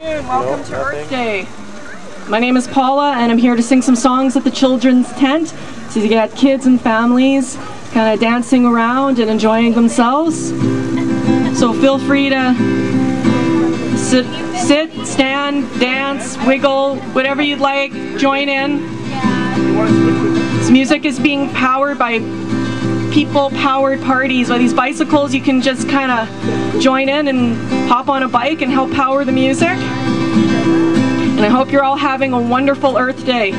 Welcome to Earth Day. My name is Paula and I'm here to sing some songs at the children's tent. So you got kids and families kind of dancing around and enjoying themselves. So feel free to sit, sit, stand, dance, wiggle, whatever you'd like, join in. This music is being powered by people powered parties by these bicycles you can just kind of join in and hop on a bike and help power the music. And I hope you're all having a wonderful Earth Day.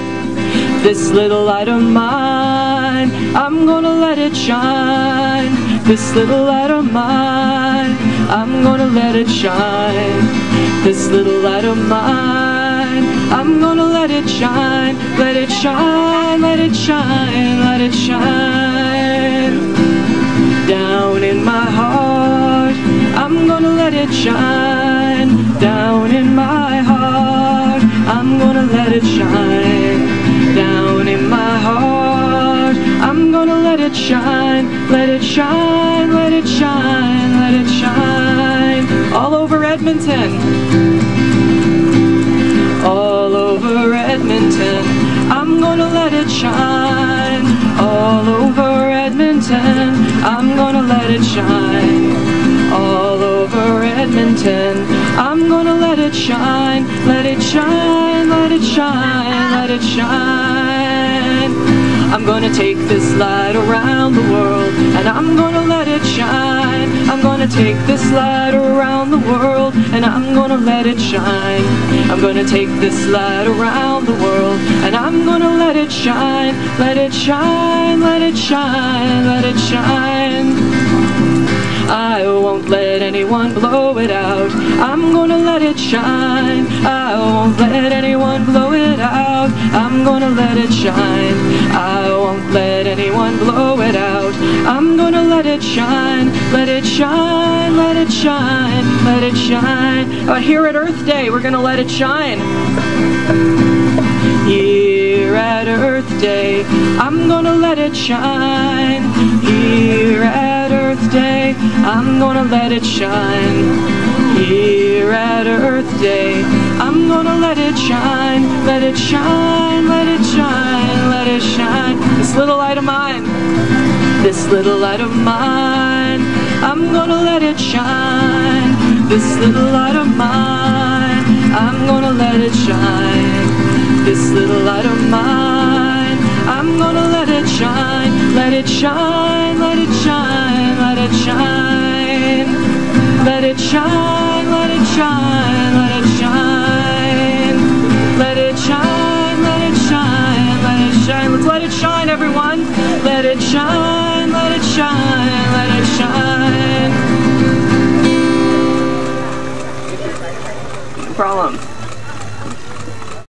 This little light of mine I'm gonna let it shine. This little light of mine I'm gonna let it shine. This little light of mine I'm gonna let it shine. Let it shine let it shine let it shine it shine down in my heart. I'm gonna let it shine down in my heart. I'm gonna let it shine let it shine let it shine let it shine all over Edmonton. All over Edmonton. I'm gonna let it shine Edmonton I'm gonna let it shine let it shine let it shine let it shine I'm gonna take this light around the world and I'm gonna let it shine I'm gonna take this light around the world and I'm gonna let it shine I'm gonna take this light around the world and I'm gonna let it shine let it shine let it shine let it shine I won't let anyone blow it out. I'm gonna let it shine. I won't let anyone blow it out. I'm gonna let it shine. I won't let anyone blow it out. I'm gonna let it shine. Let it shine, let it shine, let it shine. Uh, Here at Earth Day, we're gonna let it shine. Here at Earth Day, I'm gonna let it shine I'm gonna let it shine Here at Earth Day I'm gonna let it shine Let it shine, let it shine, let it shine This little light of mine This little light of mine I'm gonna let it shine This little light of mine I'm gonna let it shine This little light of mine I'm gonna let it shine Let it shine, let it shine, let it shine Let it shine, let it shine, let it shine. Let it shine, let it shine, let it shine. Let's let it shine everyone. Let it shine, let it shine, let it shine. No problem